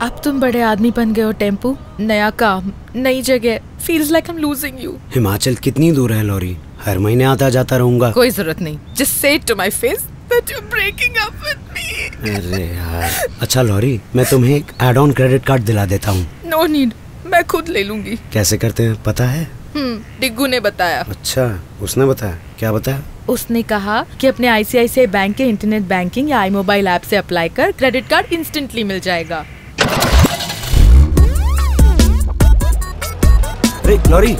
अब तुम बड़े आदमी बन गए हो टेंपू नया काम नई जगह। Feels like I am losing you Himachal कितनी दूर है लॉरी। हर महीने आता जाता रहूँगा। कोई ज़रूरत नहीं। Just say to my face that you breaking up with me अरे यार। अच्छा लॉरी मैं तुम्हें एक एड ऑन क्रेडिट कार्ड दिला देता हूँ। नो नीड मैं खुद ले लूँगी। कैसे करते हैं? पता है? हम्म डिग्गू ने बताया। अच्छा उसने बताया। क्या बताया? उसने कहा कि अपने आईसीआईसीआई बैंक के इंटरनेट बैंकिंग या आई मोबाइल ऐप से अप्लाई कर क्रेडिट कार्ड इंस्टेंटली मिल जाएगा। लॉरी